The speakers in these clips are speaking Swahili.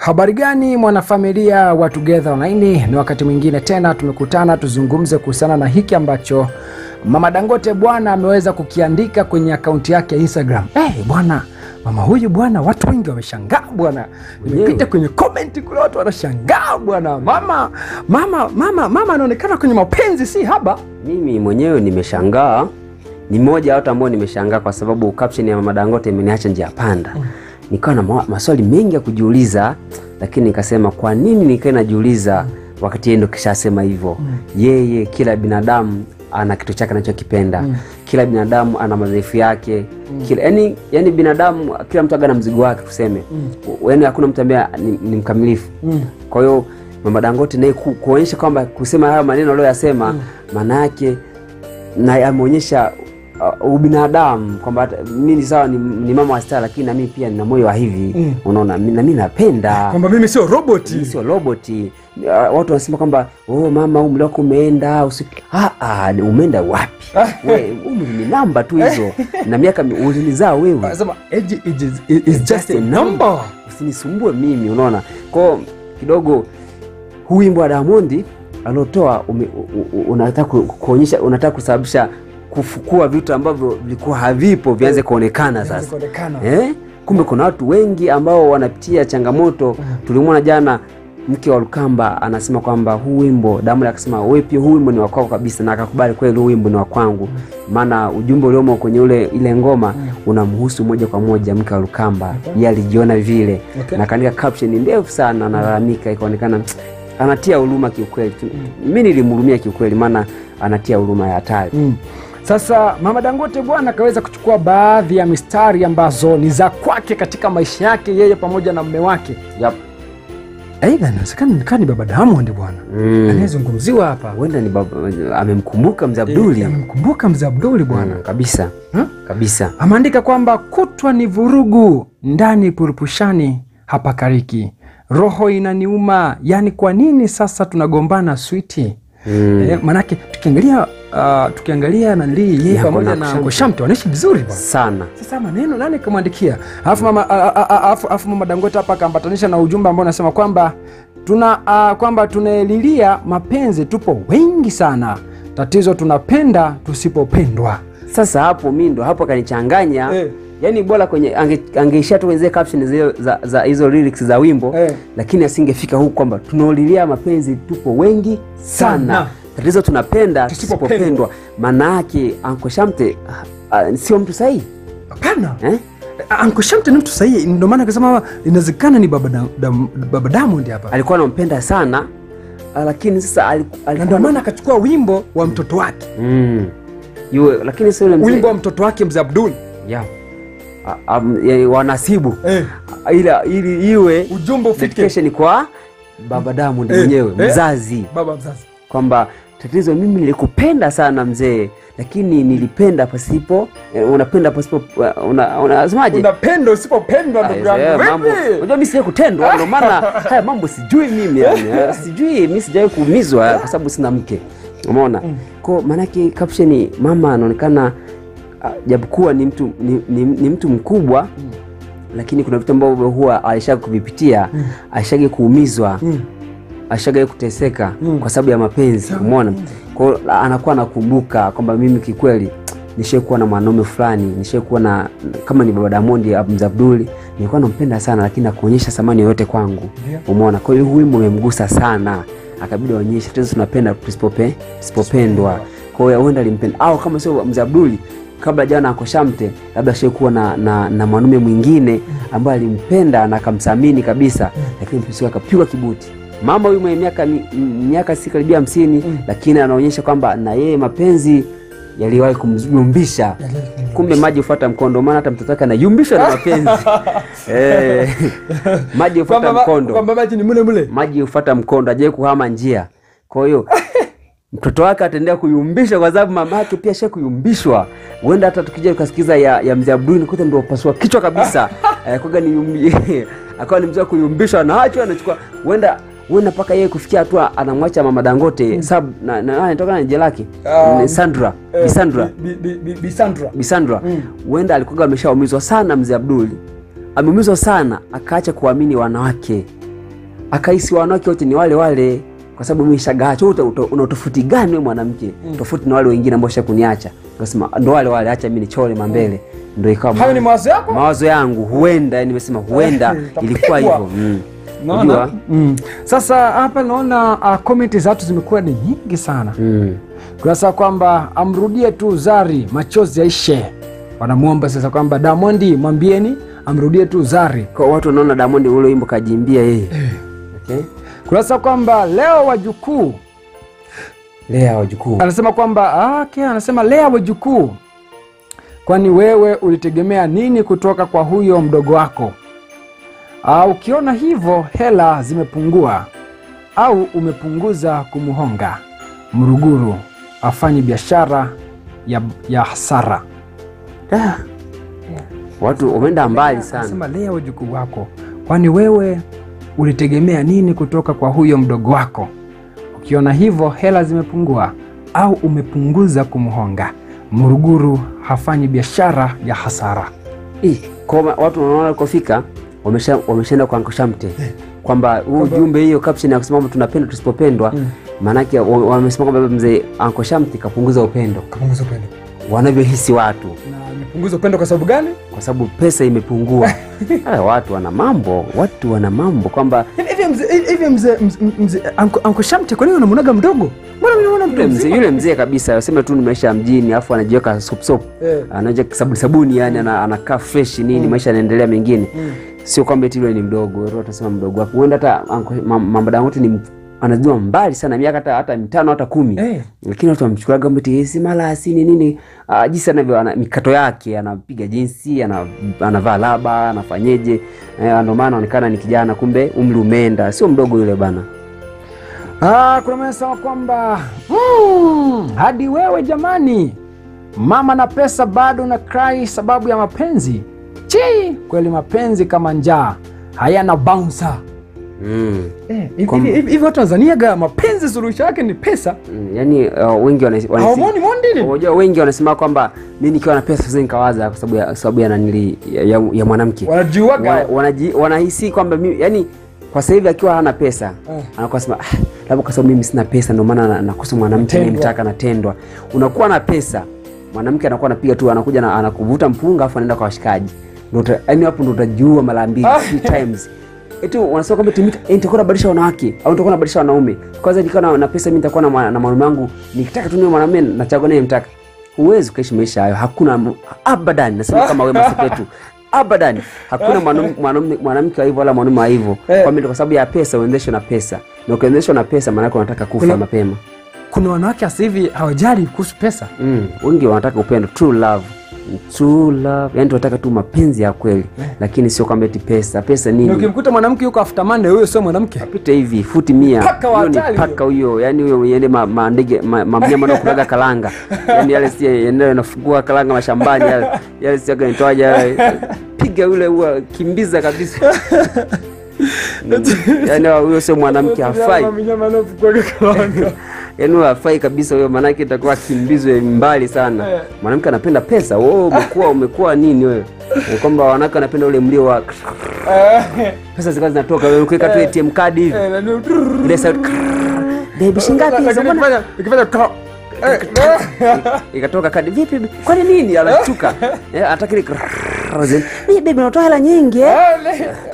Habari gani mwanafamilia wa Together Online, ni wakati mwingine tena tumekutana tuzungumze kuhusiana na hiki ambacho Mama Dangote bwana ameweza kukiandika kwenye akaunti yake ya Instagram. Hey, bwana mama huyu bwana, watu wengi wameshangaa bwana, nimepita kwenye comment kule watu wanashangaa bwana, mama mama mama mama anaonekana kwenye mapenzi si haba. Mimi mwenyewe nimeshangaa, ni moja wa watu ambao nimeshangaa kwa sababu caption ya Mama Dangote imeniacha njia panda. Nikawa na maswali mengi ya kujiuliza, lakini nikasema kwa nini nikae najiuliza wakati yeye ndo kishasema hivyo. Yeye kila binadamu ana kitu chake anachokipenda. Kila binadamu ana madhaifu yake. Kila yani, yani binadamu kila mtu aga na mzigo wake tuseme. yani hakuna mtu ambaye ni, ni mkamilifu. Kwa hiyo Mama Dangote naye ku- kuonyesha kwamba kusema hayo maneno aliyoyasema maana yake na ameonyesha uh, ubinadamu kwamba mimi ni sawa ni, ni mama wa star lakini na mimi pia nina moyo wa hivi. Mm. unaona na mimi napenda. Kwamba mimi sio roboti. Mimi sio roboti. Uh, watu wanasema kwamba oh, mama umri wako umeenda usi... ah, ah, umeenda wapi? We umri ni namba tu hizo. Na miaka ulizaa wewe. Anasema age is, is, is just a number. usinisumbue mimi unaona. Kwa kidogo huu wimbo wa Diamond aliotoa unataka kuonyesha unataka kusababisha kufukua vitu ambavyo vilikuwa havipo vianze kuonekana sasa. eh? kumbe kuna watu wengi ambao wanapitia changamoto. Tulimwona jana mke wa Lukamba anasema kwamba huu wimbo Diamond akasema wewe pia huu wimbo ni wakwako kabisa na akakubali kweli huu wimbo ni wa kwangu. Maana ujumbe uliomo kwenye ule ile ngoma unamhusu moja kwa moja mke wa Lukamba. Yeye alijiona vile. Okay. na kaandika caption ndefu sana analalamika ikaonekana anatia huruma kiukweli. Mimi mi nilimhurumia kiukweli maana anatia huruma ya hatari. Mm. Sasa Mama Dangote bwana akaweza kuchukua baadhi ya mistari ambazo ni za kwake katika maisha yake yeye pamoja na mume wake. Yep. Aidha inawezekana nikaa ni baba Diamond bwana Mm. anayezungumziwa hapa. huenda ni baba- amemkumbuka mzee Abduli Eh, Amemkumbuka mzee Abduli bwana. Mm, kabisa ha? kabisa Ameandika kwamba kutwa ni vurugu, ndani purupushani, hapa kariki, roho inaniuma. Yani kwa nini sasa tunagombana switi? Mm. E, manake tukiangalia uh, tukiangalia nani yeye pamoja na na anaishi wanaishi vizuri bwana. sana Sasa maneno nani kamwandikia? Alafu mama alafu mama Dangote hapa akaambatanisha na ujumbe ambao unasema kwamba tuna uh, kwamba tunaelilia mapenzi, tupo wengi sana, tatizo tunapenda tusipopendwa. sasa hapo mi ndo hapo akanichanganya Eh. yaani bora kwenye ange- angeishia tu kwenye caption zile za, za hizo lyrics za wimbo Eh. lakini asingefika huku kwamba tunaolilia mapenzi tupo wengi sana, Sana. Tatizo tunapenda Tusipopendwa. maana yake Shamte ah, ah, sio mtu sahihi Hapana. eh? ankoshamte ni mtu sahihi, ndio maana akasema inawezekana ni baba, da, da, baba Diamond hapa, alikuwa anampenda sana ah, lakini sasa ndio maana akachukua wimbo wa mtoto wake, mm. Yue, lakini sio wimbo wa mtoto wake mzee Abdul yeah. Ah, um, ya- wanasibu eh, ila ili iwe ujumbe ufike kwa baba Diamond Eh, mwenyewe eh. mzazi baba mzazi. kwamba tatizo mimi nilikupenda sana mzee lakini nilipenda pasipo eh, unapenda pasipo una- unasemaje? Unapenda usipopendwa, ndugu Eh, yangu. mambo unajua mimi sijai kutendwa ndio maana haya mambo sijui mimi yani eh, sijui mimi sijai kuumizwa kwa sababu sina mke umeona? Kwa maanake caption mama anaonekana ah, japokuwa ni mtu ni, ni, ni mtu mkubwa lakini kuna vitu ambavyo huwa alishaga kuvipitia alishaga kuumizwa. Mm. Ashagai kuteseka mm. kwa sababu ya mapenzi umeona? Kwa hiyo anakuwa anakumbuka kwamba mimi kikweli nishaikuwa na mwanaume fulani nishaikuwa na kama ni baba Diamond Abdul Abdul, nilikuwa nampenda sana lakini akuonyesha thamani yoyote kwangu yeah. umeona? Kwa hiyo wimbo umemgusa sana akabidi aonyeshe. Tatizo tunapenda tusipope tusipopendwa kwa hiyo huenda alimpenda. Au kama sio mzee Abduli kabla jana akoshamte labda shaikuwa na, na, na mwanaume mwingine ambaye alimpenda na akamthamini kabisa lakini mwisho akapigwa kibuti mama huyu mwenye miaka mi- miaka si karibia hamsini lakini anaonyesha kwamba na yeye mapenzi yaliwahi kumyumbisha kumbe maji hufuata mkondo maana hata mtoto wake anayumbishwa na mapenzi. Eh, maji hufuata mkondo. kwamba maji ni mule mule. maji hufuata mkondo ajai kuhama njia. Kwa hiyo mtoto wake ataendelea kuyumbishwa kwa sababu mama yake pia sha kuyumbishwa. Huenda hata tukija tukasikiza ya, ya mzee abduli kuta ndo pasua kichwa kabisa. Eh, kwaga ni yumbi- akawa ni mzee wa kuyumbishwa anaachwa anachukua. Huenda huenda mpaka yeye kufikia hatua anamwacha mama dangote sab na, na, anatoka na jina lake Um, sandra. Eh, bisandra Bi- bi- bi- bi- Bisandra. bisandra huenda alikuwa ameshaumizwa sana mzee abduli. Ameumizwa sana akaacha kuamini wanawake. Akahisi wanawake wote ni wale wale kwa sababu mishagacho una tofauti gani wewe mwanamke? Mm. tofauti na wale wengine ambao shakuniacha akasema ndo wale wale acha mimi nichole mambele. Mm. ndo ikawa mawazo yako? Mawazo yangu. Huenda nimesema huenda ilikuwa hivyo. Mm. Naona? Mm. Sasa hapa naona uh, komenti za watu zimekuwa ni nyingi sana Mm. kunasa kwamba amrudie tu Zari, machozi yaishe. Wanamwomba sasa kwamba Damondi, mwambieni amrudie tu Zari. kwa watu wanaona Damondi ule wimbo kajimbia yeye okay. Kunasa kwamba leo wajukuu Lea wajukuu anasema kwamba ah, okay, anasema lea wajukuu, kwani wewe ulitegemea nini kutoka kwa huyo mdogo wako? Ah, ukiona hivyo hela zimepungua au umepunguza kumhonga Mruguru afanye biashara ya, ya hasara. yeah. Yeah. watu umeenda mbali sana Sema lea wajukuu wako, kwani wewe ulitegemea nini kutoka kwa huyo mdogo wako? Ukiona hivyo hela zimepungua au umepunguza kumhonga Mruguru hafanyi biashara ya hasara. Ih, kwa watu wanaona kufika wameshaenda kuangusha mte kwamba huu jumbe hiyo caption ya kusema kwamba tunapendwa tusipopendwa maanake wa- wamesema kwamba mzee ankoshamti kapunguza upendo. Kapunguza upendo. wanavyohisi watu. Na amepunguza upendo kwa sababu gani? kwa sababu pesa imepungua. Haya, watu wana mambo watu wana mambo kwamba Hivi mzee hivi mzee Anko Shamte kwa nini unamwonaga mdogo? Mbona mimi naona mtu yule mzee yule mzee kabisa aseme tu ni maisha ya mjini alafu anajiweka sop sop. Eh. anaja sabuni sabuni yani anakaa fresh nini maisha yanaendelea mengine sio kwamba eti yule ni mdogo watu watasema mdogo wako. Huenda hata mama Dangote ni anajua mbali sana miaka hata hata mitano hata kumi. Hey. lakini watu wamchukua kwamba eti si mala asini nini. Uh, jinsi anavyo ana, mikato yake anapiga jinsi ana, anavaa laba anafanyeje. Eh, ndio maana anaonekana ni kijana kumbe umri umeenda. Sio mdogo yule bana. Ah, kuna msema kwamba mm, hadi wewe jamani, mama na pesa bado na cry sababu ya mapenzi. Chi, kweli mapenzi kama njaa hayana bouncer. mm. Eh, hivi- hivi watu Tanzania ga mapenzi suluhisho yake ni pesa. Mm, yani uh, wengi wana- wanasi- Hawamoni mondini. Unajua wengi wanasema kwamba mi nikiwa na pesa sasa nikawaza kwa sababu ya, sababu ya nanili ya, ya, ya mwanamke Wanajiuaga. Wa- wanaji- wanahisi kwamba mimi yani kwa sasa hivi akiwa hana pesa Eh. anakuwa sema ah, labda kwa sababu mimi sina pesa ndio maana na- nakosa mwanamke nimtaka natendwa unakuwa na pesa mwanamke anakuwa anapiga tu anakuja na anakuvuta mpunga afu anaenda kwa washikaji yani hapo ndo utajua mara mbili Ah. three times. Eti wanasema kwamba eti mimi- eh, nitakuwa nabadilisha wanawake au nitakuwa nabadilisha wanaume. Kwanza nikiwa na, na pesa mimi nitakuwa na, na mwanaume wangu nikitaka tu niwe mwanamume nachagua naye mtaka huwezi ukaishi maisha hayo. Hakuna abadani abadan. Nasema kama we masepetu abadan. Hakuna mwanamke wa hivyo wala mwanaume wa hivyo. Kwa kwamba kwa sababu ya pesa uendeshwe na pesa. Na ukiendeshwa na pesa maanake unataka kufa Kuna- mapema. Kuna wanawake sasa hivi hawajali kuhusu pesa. mm. wengi wanataka upendo true love true love. Yani tunataka tu mapenzi ya kweli lakini sio kwamba eti pesa. Pesa nini? Ukimkuta mwanamke yuko after Monday, huyo sio mwanamke. apite hivi futi mia. Huyo ni paka huyo. yani huyo yende ma- mandege ma- mamnyama ma, kulaga kalanga. Yani yale si yanayo yanafungua kalanga mashambani yale yale si yake nitoaje yale. Piga yule huwa kimbiza kabisa. Yani huyo sio mwanamke hafai yani hafai kabisa huyo manake itakuwa kimbizwe mbali sana. Eh. mwanamke anapenda pesa. Wewe umekuwa umekuwa nini wewe? Ni kwamba wanawake wanapenda ule mlio wa pesa zikawa zinatoka. Wewe ukiweka tu ATM card hivi. Ile sauti baby shingapi hizo? mbona ikatoka kadi vipi? Kwani nini anashtuka eh, anataka ile mimi baby unatoa hela nyingi eh?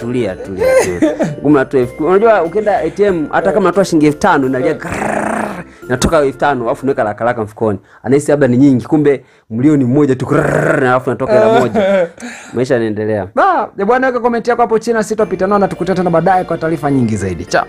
Tulia tulia tulia. Natoa unajua ukienda ATM hata kama natoa shilingi elfu tano inalia inatoka elfu tano alafu naweka laka laka mfukoni. Anahisi labda ni nyingi kumbe mlio ni mmoja tu alafu natoka hela moja. Maisha yanaendelea. Bwana weka komenti yako hapo chini na sitapita nao na tukutane tena baadaye kwa taarifa nyingi zaidi. Chao